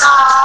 Stop.